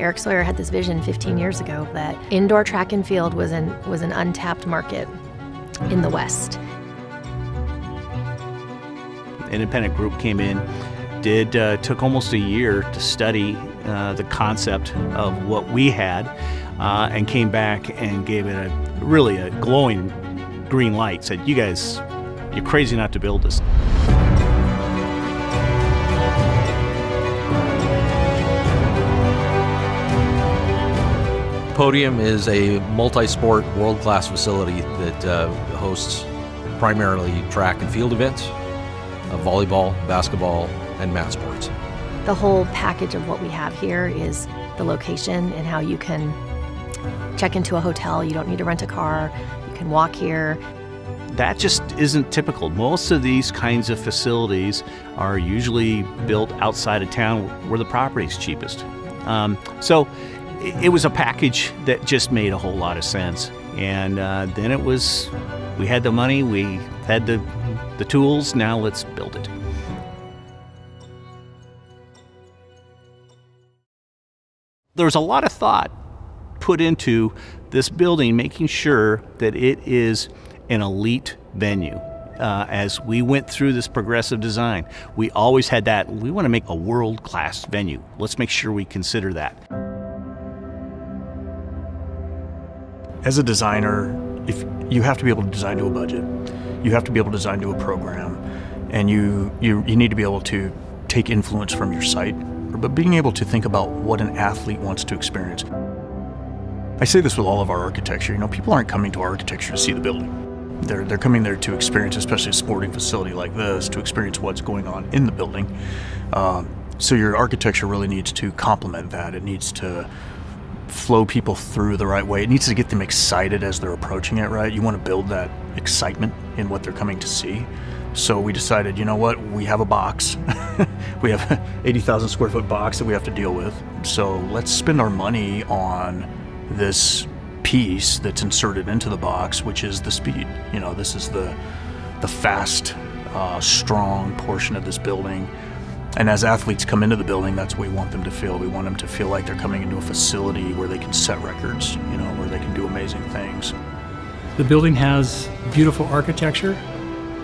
Eric Sawyer had this vision 15 years ago that indoor track and field was an, was an untapped market in the West. Independent group came in, did uh, took almost a year to study uh, the concept of what we had, uh, and came back and gave it a really a glowing green light. Said, "You guys, you're crazy not to build this." Podium is a multi-sport, world-class facility that uh, hosts primarily track and field events, uh, volleyball, basketball, and mat sports. The whole package of what we have here is the location and how you can check into a hotel. You don't need to rent a car. You can walk here. That just isn't typical. Most of these kinds of facilities are usually built outside of town where the property is cheapest. Um, so it was a package that just made a whole lot of sense. And uh, then it was, we had the money, we had the, the tools, now let's build it. There was a lot of thought put into this building, making sure that it is an elite venue. Uh, as we went through this progressive design, we always had that. We want to make a world class venue. Let's make sure we consider that. As a designer, if you have to be able to design to a budget, you have to be able to design to a program, and you, you, you need to be able to take influence from your site, but being able to think about what an athlete wants to experience. I say this with all of our architecture, you know, people aren't coming to our architecture to see the building. They're, they're coming there to experience, especially a sporting facility like this, to experience what's going on in the building. Um, so your architecture really needs to complement that. It needs to flow people through the right way. It needs to get them excited as they're approaching it, right? You want to build that excitement in what they're coming to see. So we decided, you know what, we have a box. we have an 80,000 square foot box that we have to deal with. So let's spend our money on this piece that's inserted into the box, which is the speed. You know, this is the, the fast, uh, strong portion of this building and as athletes come into the building, that's what we want them to feel. We want them to feel like they're coming into a facility where they can set records, you know, where they can do amazing things. The building has beautiful architecture.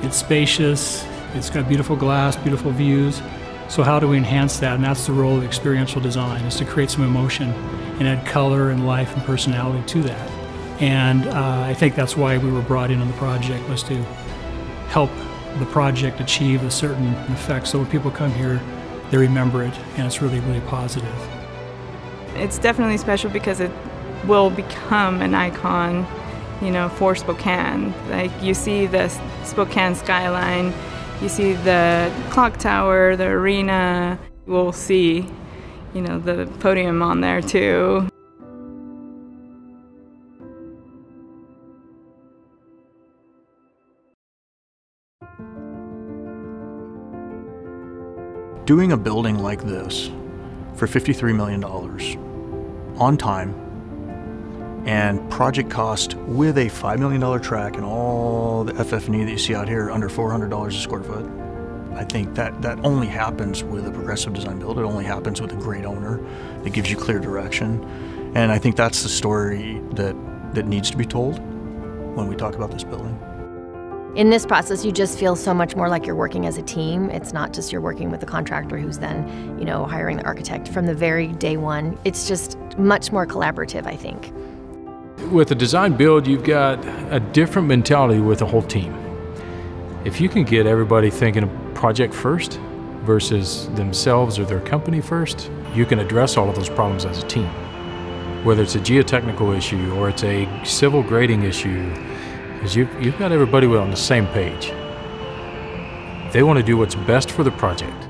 It's spacious. It's got beautiful glass, beautiful views. So how do we enhance that? And that's the role of experiential design, is to create some emotion and add color and life and personality to that. And uh, I think that's why we were brought in on the project, was to help the project achieve a certain effect. So when people come here, they remember it, and it's really, really positive. It's definitely special because it will become an icon, you know, for Spokane. Like you see the Spokane skyline, you see the clock tower, the arena. We'll see, you know, the podium on there too. Doing a building like this for $53 million on time and project cost with a $5 million track and all the FF&E that you see out here under $400 a square foot. I think that that only happens with a progressive design build. It only happens with a great owner that gives you clear direction. And I think that's the story that, that needs to be told when we talk about this building. In this process, you just feel so much more like you're working as a team. It's not just you're working with the contractor who's then, you know, hiring the architect from the very day one. It's just much more collaborative, I think. With a design build, you've got a different mentality with the whole team. If you can get everybody thinking of project first versus themselves or their company first, you can address all of those problems as a team. Whether it's a geotechnical issue or it's a civil grading issue is you've, you've got everybody on the same page. They want to do what's best for the project.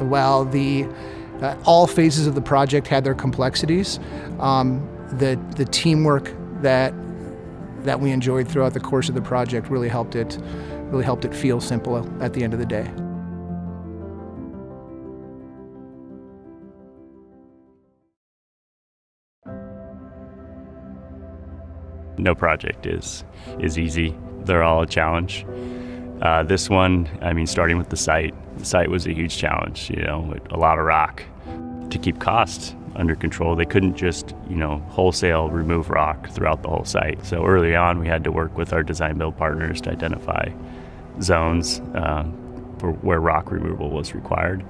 While the uh, all phases of the project had their complexities, um, the the teamwork that that we enjoyed throughout the course of the project really helped it really helped it feel simple at the end of the day. No project is is easy. They're all a challenge. Uh, this one, I mean, starting with the site, the site was a huge challenge. You know, a lot of rock to keep costs. under control. They couldn't just, you know, wholesale remove rock throughout the whole site. So early on, we had to work with our design build partners to identify zones uh, for where rock removal was required.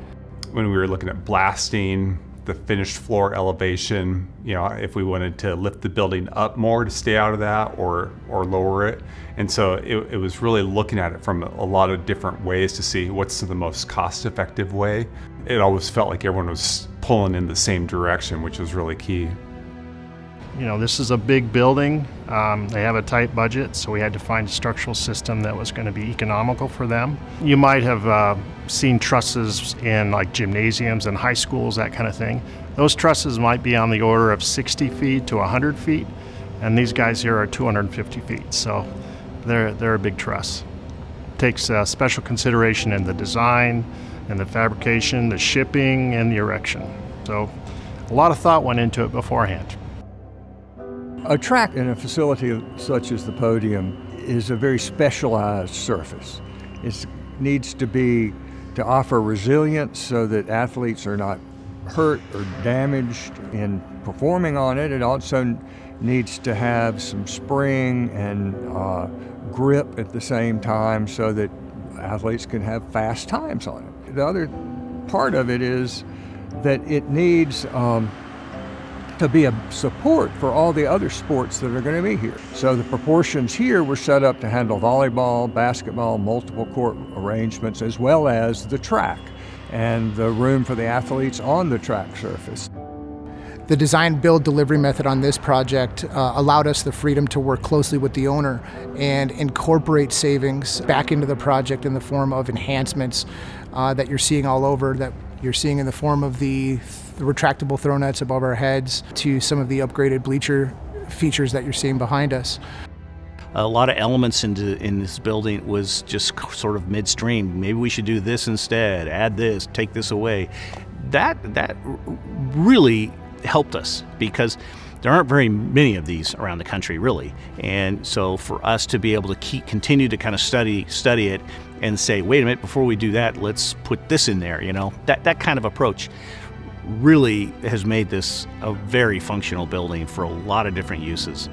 When we were looking at blasting, the finished floor elevation, you know, if we wanted to lift the building up more to stay out of that or, or lower it. And so it, it was really looking at it from a lot of different ways to see what's the most cost effective way. It always felt like everyone was pulling in the same direction, which was really key. You know, this is a big building. Um, they have a tight budget, so we had to find a structural system that was going to be economical for them. You might have uh, seen trusses in like gymnasiums and high schools, that kind of thing. Those trusses might be on the order of 60 feet to 100 feet, and these guys here are 250 feet, so they're, they're a big truss. Takes uh, special consideration in the design, and the fabrication, the shipping, and the erection. So a lot of thought went into it beforehand. A track in a facility such as the podium is a very specialized surface. It needs to be to offer resilience so that athletes are not hurt or damaged in performing on it. It also needs to have some spring and uh, grip at the same time so that athletes can have fast times on it. The other part of it is that it needs um, to be a support for all the other sports that are going to be here. So the proportions here were set up to handle volleyball, basketball, multiple court arrangements, as well as the track and the room for the athletes on the track surface. The design build delivery method on this project uh, allowed us the freedom to work closely with the owner and incorporate savings back into the project in the form of enhancements uh, that you're seeing all over that you're seeing in the form of the, the retractable throw nets above our heads to some of the upgraded bleacher features that you're seeing behind us. A lot of elements in this building was just sort of midstream. Maybe we should do this instead, add this, take this away. That that really helped us because there aren't very many of these around the country really and so for us to be able to keep continue to kind of study study it and say wait a minute before we do that let's put this in there you know that that kind of approach really has made this a very functional building for a lot of different uses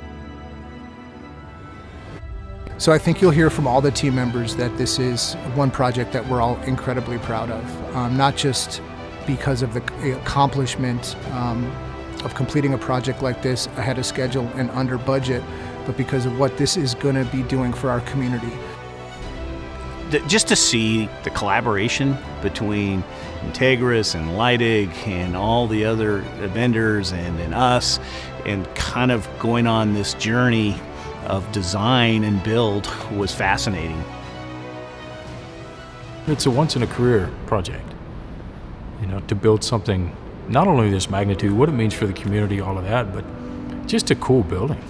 so I think you'll hear from all the team members that this is one project that we're all incredibly proud of, um, not just because of the accomplishment um, of completing a project like this ahead of schedule and under budget, but because of what this is going to be doing for our community. Just to see the collaboration between Integrus and Lydig and all the other vendors and, and us, and kind of going on this journey of design and build was fascinating. It's a once in a career project you know, to build something not only this magnitude, what it means for the community, all of that, but just a cool building.